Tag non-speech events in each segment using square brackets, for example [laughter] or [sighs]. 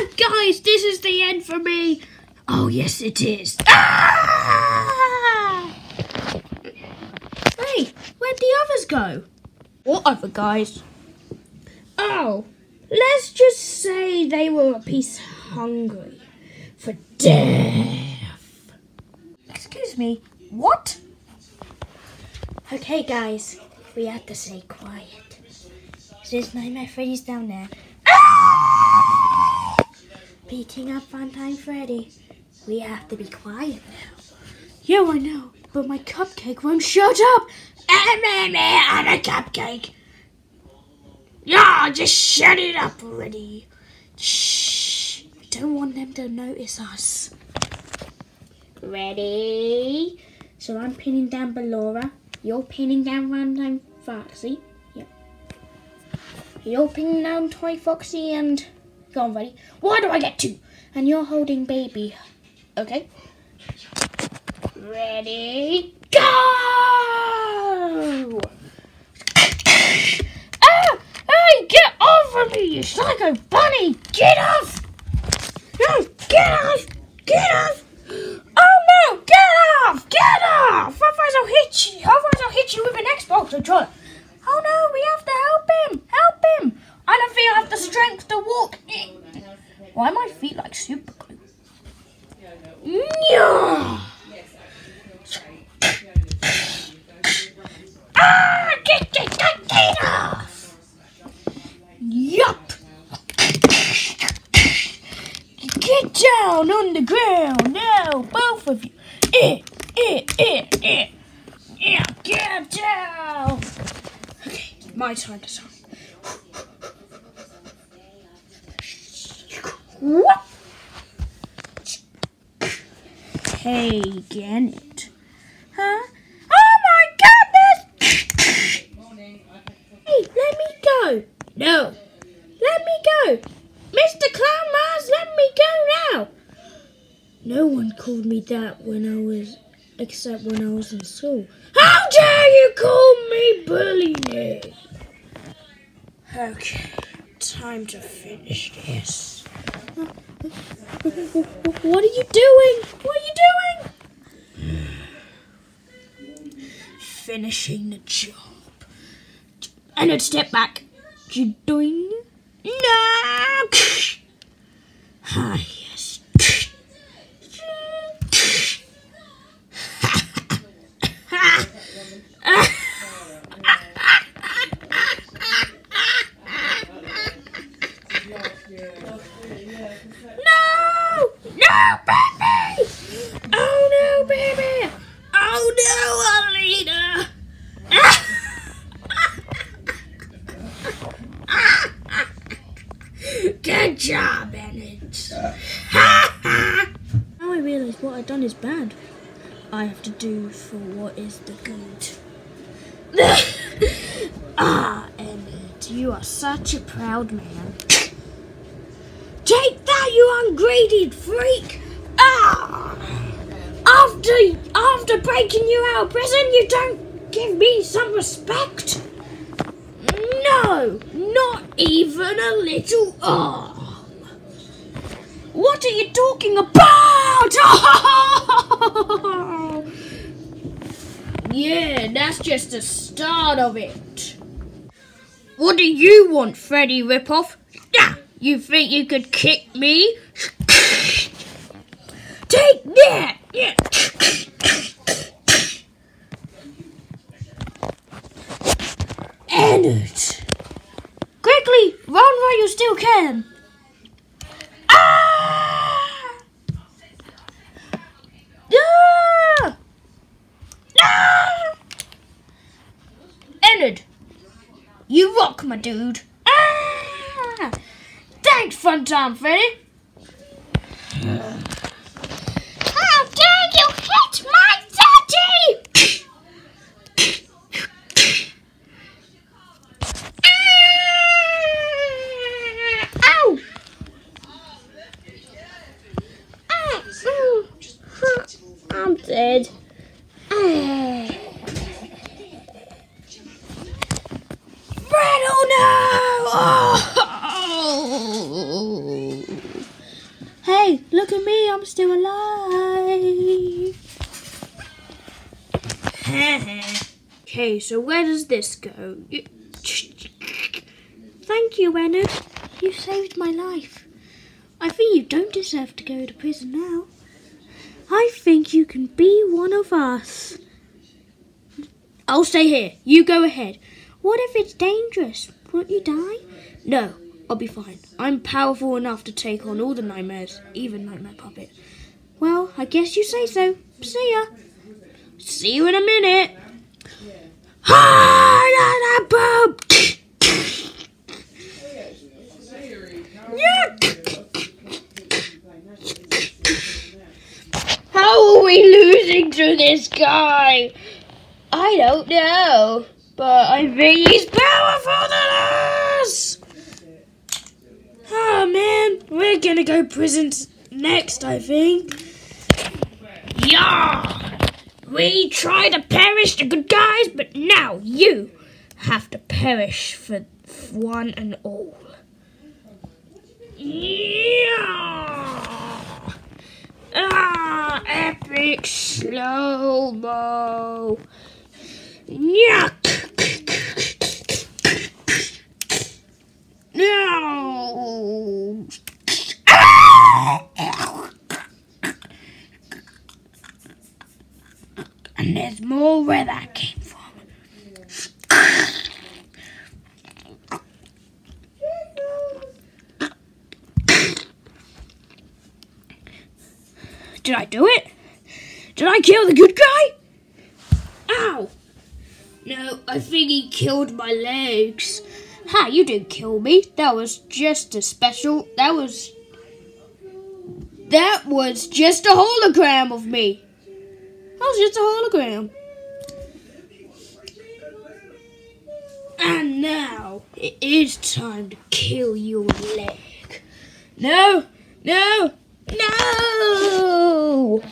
Ah, guys, this is the end for me. Oh, yes, it is. Ah! Hey, where'd the others go? What other guys? Oh, let's just say they were a piece hungry for death. Excuse me, what? Okay, guys, we have to stay quiet. There's Nightmare Freddy's down there. Beating up Funtime Freddy. We have to be quiet now. Yeah, I know, but my cupcake won't shut up. I'm a cupcake. Yeah, just shut it up already. Shh. We don't want them to notice us. Ready? So I'm pinning down Ballora. You're pinning down Random Foxy. Yep. You're pinning down Toy Foxy and... On, ready? Why do I get two? And you're holding baby. Okay. Ready? Go! ah! Hey, get off of me, you psycho bunny! Get off! No, get off! Get off! Oh no! Get off! Get off! Otherwise I'll hit you. Otherwise I'll hit you with an Xbox controller. Oh no! We have to help him! Help him! I don't think I have the strength to walk. Why are my feet like super glue? Yeah. Ah! Get, get, get, get off! Yup! Get down on the ground now, both of you. Eh, eh, eh, eh. Yeah, get down. Okay, my time to sign. What? Hey, Gannet. Huh? Oh my goodness! Hey, let me go. No. Let me go. Mr. Clown Mars, let me go now. No one called me that when I was, except when I was in school. How dare you call me Bully Nick? Okay, time to finish this. What are you doing? What are you doing? Finishing the job. And then step back. You doing? No. Ah, yes. No! No, baby! Oh no, baby! Oh no, Alina! Good job, Bennett. now I realise what I've done is bad. I have to do for what is the good. [laughs] ah, Emmett, you are such a proud man. Take that, you ungraded freak! Ah! After after breaking you out of prison, you don't give me some respect. No, not even a little arm. What are you talking about? [laughs] yeah, that's just the start of it. What do you want, Freddy Ripoff? Yeah, you think you could kick me? [laughs] Take that! Yeah. Ennard! Quickly, run while you still can! Ah! Ah! Ah! Ennard! You rock, my dude! Ah! Thanks, fun time, Freddy! How dare you hit my daddy! Ah! Ow! Ah, ooh. I'm dead. Ah. Red, oh no! Oh! Look at me, I'm still alive. Okay, so where does this go? Thank you, Ennard. You saved my life. I think you don't deserve to go to prison now. I think you can be one of us. I'll stay here. You go ahead. What if it's dangerous? Won't you die? No, I'll be fine. I'm powerful enough to take on all the nightmares, even Nightmare Puppet. Well, I guess you say so. See ya. See you in a minute. How are we losing to this guy? I don't know, but I think he's powerful than us. Oh man, we're gonna go prison next, I think. Yeah, we try to perish the good guys, but now you have to perish for one and all. Yeah. Ah, epic slow mo. Yuck! No! And there's more where that came from. Did I do it? Did I kill the good guy? Ow! No, I think he killed my legs. Ha, you didn't kill me. That was just a special. That was. That was just a hologram of me. That was just a hologram. And now it is time to kill your leg. No, no, no!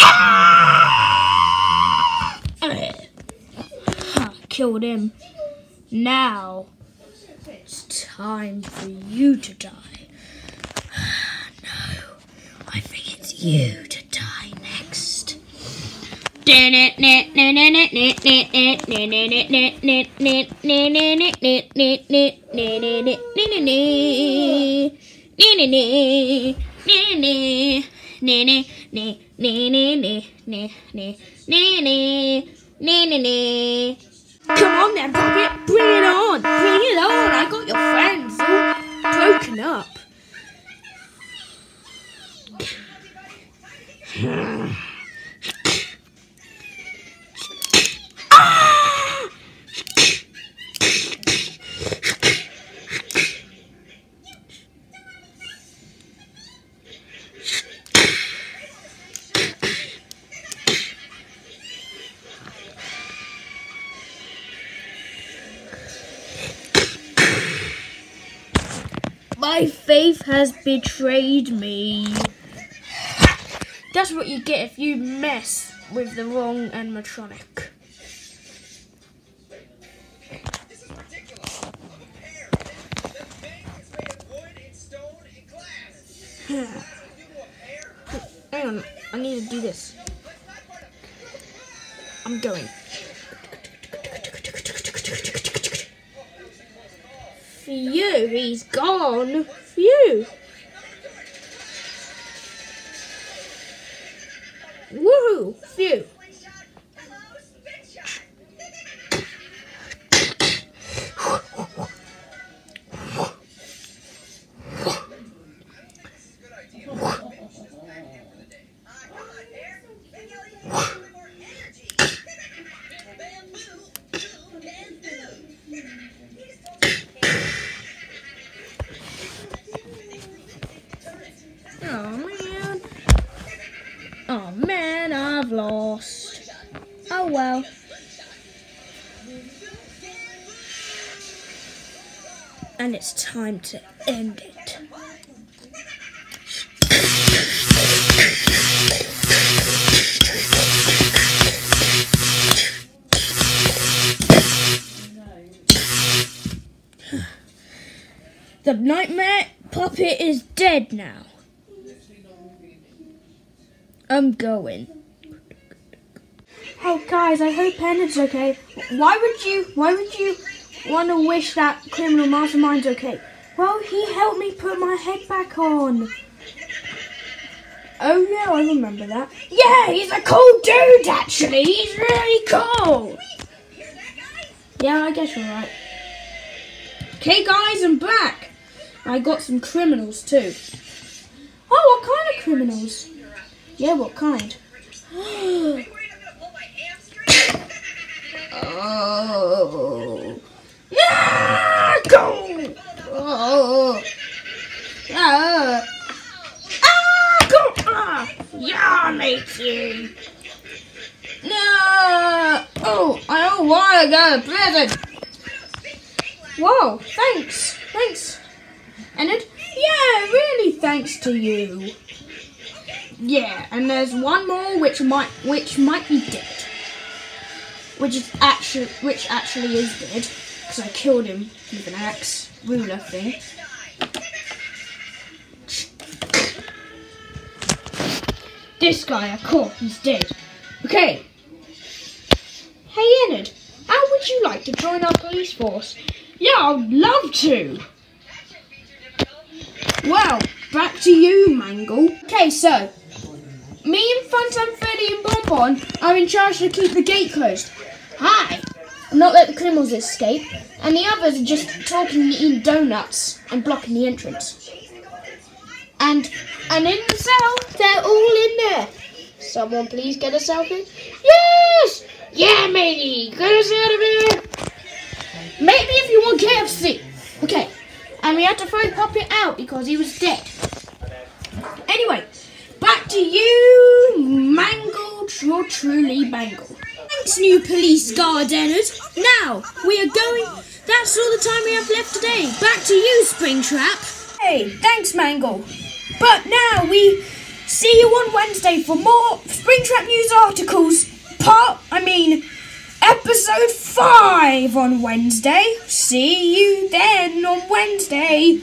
Ah! killed him. Now it's time for you to die. [sighs] no, I think it's you to. Come on then, Puppet, bring it on, bring it on. I got your friends all broken up. Faith has betrayed me. That's what you get if you mess with the wrong animatronic. [sighs] Hang on, I need to do this. I'm going. He's gone. Phew. Woohoo! Phew. Well. And it's time to end it. The nightmare puppet is dead now. I'm going. Oh, guys, I hope Ennard's okay. Why would you? Why would you want to wish that criminal mastermind's okay? Well, he helped me put my head back on. Oh yeah, I remember that. Yeah, he's a cool dude. Actually, he's really cool. Yeah, I guess you're right. Okay, guys, I'm back. I got some criminals too. Oh, what kind of criminals? Yeah, what kind? [gasps] Oh, prison. Whoa, thanks. Thanks. And it, yeah, really thanks to you. Yeah, and there's one more which might which might be dead. Which is actually which actually is dead. Because I killed him with an axe ruler thing. This guy, of course, he's dead. Okay. Hey Ennard, how would you like to join our police force? Yeah, I'd love to. Well, back to you, Mangle. Okay, so me and Funtime Freddy and Bonbon are in charge to keep the gate closed. Hi. Not let the criminals escape. And the others are just talking and eating donuts and blocking the entrance. And and in the cell, they're all in there. Someone please get us out of here. Yeah, matey, get us out of here. Maybe if you want KFC. Okay. And we had to throw Puppet out because he was dead. Anyway, back to you, Mangled, you're truly mangled. Thanks, new police guard, Ennard. Now, we are going... That's all the time we have left today. Back to you, Springtrap. Hey, thanks, Mangle. But now we see you on Wednesday for more Springtrap news articles. Part, I mean, episode 5 on Wednesday. See you then on Wednesday.